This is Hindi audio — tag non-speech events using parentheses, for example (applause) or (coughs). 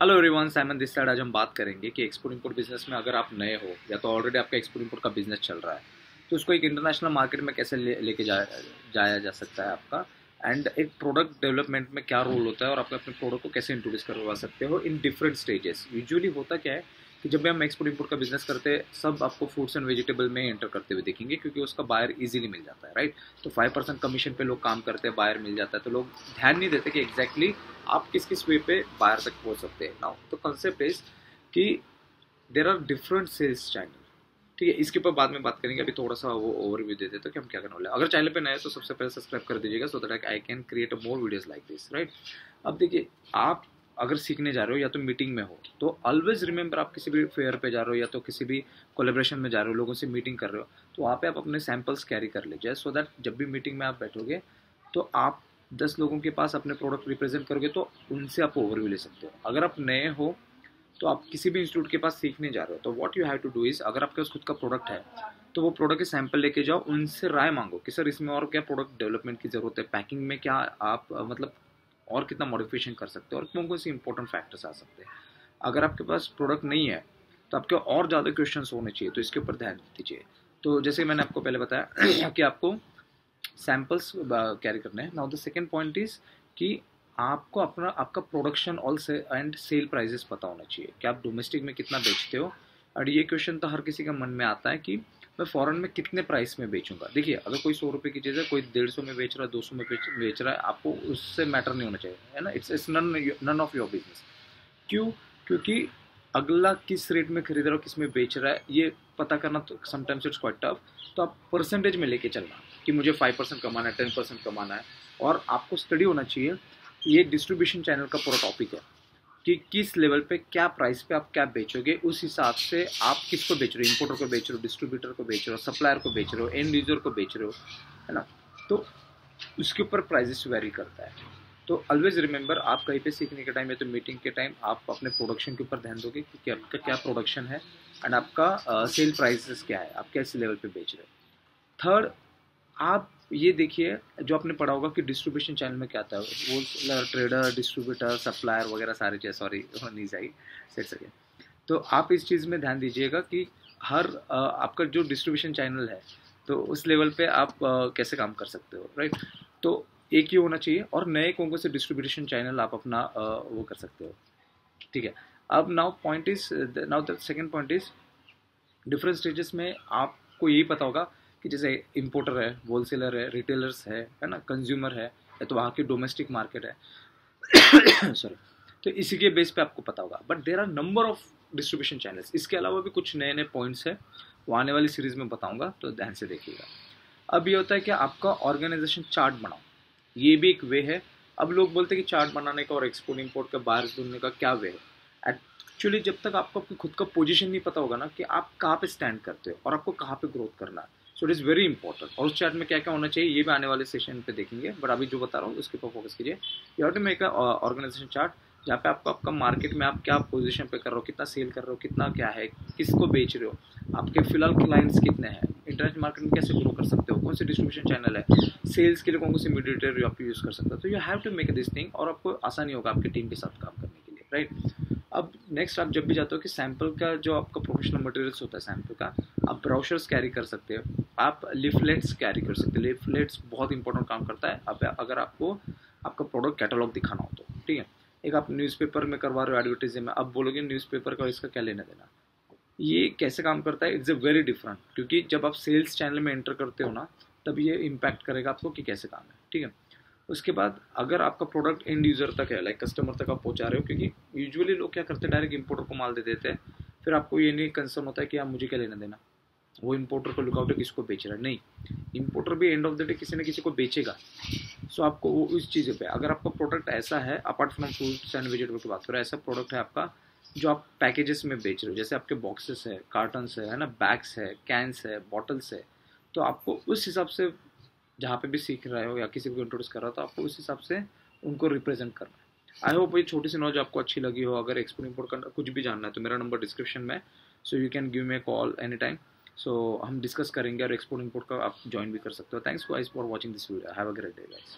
Hello everyone Simon this side आज हम बात करेंगे कि एक्सपोर्ट इंपोर्ट बिज़नेस में अगर आप नए हो या तो ऑलरेडी आपका एक्सपोर्ट इंपोर्ट का बिज़नेस चल रहा है तो उसको एक इंटरनेशनल मार्केट में कैसे ले लेके जा, जाया जा सकता है आपका? एंड एक प्रोडक्ट डेवलपमेंट में क्या रोल होता है और आप अपने प्रोडक्ट को कैसे इंट्रोड्यूस करवा सकते हो इन डिफरेंट स्टेजेस यूजुअली होता क्या है कि जब भी हम एक्सपोर्ट इंपोर्ट का बिज़नेस करते हैं सब आपको फ्रूट्स एंड वेजिटेबल में एंटर करते हुए देखेंगे क्योंकि उसका बायर इजीली मिल जाता है राइट तो फाइव परसेंट कमीशन पे लोग काम करते हैं बायर मिल जाता है तो लोग ध्यान नहीं देते कि एग्जैक्टली आप किस किस वे पे बायर तक पहुँच सकते हैं नाउ तो कंसेप्ट इज़ कि there are different sales channel ठीक है, इसके ऊपर बाद में बात करेंगे, अभी थोड़ा सा वो ओवरव्यू देते कि हम क्या करने वाले अगर चैनल पे नए तो सबसे पहले सब्सक्राइब कर दीजिएगा so that I can create more videos like this right अब देखिए, आप अगर सीखने जा रहे हो या तो मीटिंग में हो तो ऑलवेज रिमेंबर आप किसी भी फेयर पे जा रहे हो या तो किसी भी कोलेब्रेशन में जा रहे हो, लोगों से मीटिंग कर रहे हो तो वहाँ पे आप अपने सैम्पल्स कैरी कर लीजिए सो दैट जब भी मीटिंग में आप बैठोगे तो आप दस लोगों के पास अपने प्रोडक्ट रिप्रेजेंट करोगे तो उनसे आप ओवरव्यू ले सकते हो। अगर आप नए हो तो आप किसी भी इंस्टीट्यूट के पास सीखने जा रहे हो तो what you have to do is अगर आपके पास खुद का प्रोडक्ट है तो वो प्रोडक्ट के सैंपल लेके जाओ, उनसे राय मांगो कि, सर, इसमें और क्या प्रोडक्ट डेवलपमेंट की ज़रूरत है? पैकिंग में क्या आप मतलब और कितना मॉडिफिकेशन कर सकते हो? और कौन कौन से इंपॉर्टेंट फैक्टर्स आ सकते हैं। अगर आपके पास प्रोडक्ट नहीं है तो आपके और ज़्यादा क्वेश्चन होने चाहिए तो इसके ऊपर ध्यान दीजिए। तो जैसे मैंने आपको पहले बताया कि आपको सैम्पल्स कैरी करने हैं। Now the second point is कि आपको अपना, आपका production wholesale and sale prices पता होना चाहिए कि आप डोमेस्टिक में कितना बेचते हो। और ये क्वेश्चन तो हर किसी का मन में आता है कि मैं फ़ॉरन में कितने प्राइस में बेचूँगा? देखिए, अगर कोई सौ रुपये की चीज़ है, कोई डेढ़ सौ में बेच रहा है दो सौ में बेच रहा है, आपको उससे मैटर नहीं होना चाहिए, है ना? It's it's none none of your business क्यों? क्योंकि अगला किस रेट में खरीद रहा हो, किसमें बेच रहा है, ये पता करना तो समटाइम्स इट्स क्वाइट टफ तो आप परसेंटेज में लेके चलना कि मुझे फाइव परसेंट कमाना है टेन परसेंट कमाना है। और आपको स्टडी होना चाहिए, ये डिस्ट्रीब्यूशन चैनल का पूरा टॉपिक है कि किस लेवल पे क्या प्राइस पे आप क्या बेचोगे, उस हिसाब से आप किसको बेच रहे हो इंपोर्टर को बेच रहे हो डिस्ट्रीब्यूटर को बेच रहे हो सप्लायर को बेच रहे हो एंड यूज़र को बेच रहे हो, है ना? तो उसके ऊपर प्राइजेस वेरी करता है। तो ऑलवेज रिमेंबर आप कहीं पे सीखने के टाइम या तो मीटिंग के टाइम आप अपने प्रोडक्शन के ऊपर ध्यान दोगे कि आपका क्या प्रोडक्शन है एंड आपका सेल uh, प्राइसेस क्या है आप कैसे लेवल पे बेच रहे हो। थर्ड आप ये देखिए जो आपने पढ़ा होगा कि डिस्ट्रीब्यूशन चैनल में क्या आता है वो ट्रेडर डिस्ट्रीब्यूटर सप्लायर वगैरह सारी चीज़ सॉरी नहीं चाहिए सेट सके तो आप इस चीज़ में ध्यान दीजिएगा कि हर uh, आपका जो डिस्ट्रीब्यूशन चैनल है तो उस लेवल पे आप uh, कैसे काम कर सकते हो राइट तो एक ही होना चाहिए और नए कौन से डिस्ट्रीब्यूशन चैनल आप अपना वो कर सकते हो। ठीक है? अब now point is now the second point is different stages में आपको यही पता होगा कि जैसे इम्पोर्टर है होलसेलर है रिटेलर्स है है ना? कंज्यूमर है, या तो वहाँ की डोमेस्टिक मार्केट है। (coughs) सॉरी तो इसी के बेस पे आपको पता होगा। But there are number of distribution channels इसके अलावा भी कुछ नए नए पॉइंट्स है। वो आने वाली सीरीज़ में बताऊँगा तो ध्यान से देखिएगा। अब ये होता है कि आपका ऑर्गेनाइजेशन चार्ट बनाओ। ये भी एक वे है। अब लोग बोलते हैं कि चार्ट बनाने का और एक्सपोर्ट इम्पोर्ट का बाहर ढूँढने का क्या वे है? एक्चुअली जब तक आपको अपनी खुद का पोजीशन नहीं पता होगा ना कि आप कहाँ पे स्टैंड करते हो और आपको कहाँ पे ग्रोथ करना है। So it is very important और उस चार्ट में क्या क्या होना चाहिए, ये भी आने वाले सेशन पे देखेंगे। बट अभी जो बता रहा हूँ, उसके ऊपर फोकस कीजिए। You to make a organisation chart जहाँ पे आपको आपका मार्केट में आप क्या पोजीशन पे कर रहे हो, कितना सेल कर रहे हो, कितना क्या है, किसको बेच रहे हो। आपके फ़िलहाल क्लाइंट्स कितने हैं? इंटरनेट मार्केट कैसे ग्रो कर सकते हो? कौन से डिस्ट्रीब्यूशन चैनल है? सेल्स के लिए कौन से मीडिएटर आप यूज़ कर सकते हो? तो you have to make this thing और आपको आसानी होगा आपकी टीम के साथ काम करने के लिए राइट अब नेक्स्ट आप जब भी जाते हो कि सैंपल का जो आपका प्रोफेशनल मटेरियल्स होता है सैंपल का, आप ब्राउशर्स कैरी कर सकते हो। आप लिफलेट्स कैरी कर सकते हो। लिफलेट्स बहुत इंपॉर्टेंट काम करता है। अब अगर आपको आपका प्रोडक्ट कैटलॉग दिखाना हो तो ठीक है? एक आप न्यूज़पेपर में करवा रहे हो एडवर्टाइज में अब बोलोगे न्यूज़पेपर का इसका क्या लेना देना ये कैसे काम करता है? इट्स अ वेरी डिफरेंट क्योंकि जब आप सेल्स चैनल में एंटर करते हो ना, तब ये इम्पैक्ट करेगा आपको कि कैसे काम है, ठीक है? उसके बाद अगर आपका प्रोडक्ट एंड यूज़र तक है लाइक कस्टमर तक आप पहुँचा रहे हो, क्योंकि यूजुअली लोग क्या करते हैं डायरेक्ट इंपोर्टर को माल दे देते हैं, फिर आपको ये नहीं कंसर्न होता है कि आप मुझे क्या लेना देना। वो इम्पोर्टर को लुकआउट है किसको बेच रहा है। नहीं इम्पोर्टर भी एंड ऑफ़ द डे किसी न किसी को बेचेगा। सो आपको वो इस चीज़ पे, अगर आपका प्रोडक्ट ऐसा है apart from fruits and vegetable की बात करें, ऐसा प्रोडक्ट है आपका जो आप पैकेजेस में बेच रहे हो, जैसे आपके बॉक्सेस है कार्टन्स है है ना? बैग्स है कैंस है बॉटल्स है तो आपको उस हिसाब से जहाँ पे भी सीख रहे हो या किसी को इंट्रोड्यूस कर रहा हो तो आपको उस हिसाब से उनको रिप्रेजेंट करना है। आई होप ये छोटी सी नॉलेज आपको अच्छी लगी हो। अगर एक्सपोर्ट इम्पोर्ट करना, कुछ भी जानना है तो मेरा नंबर डिस्क्रिप्शन में so you can give me call any time सो हम डिस्कस करेंगे और एक्सपोर्ट इम्पोर्ट का आप ज्वाइन भी कर सकते हो। Thanks for watching this video have a great day guys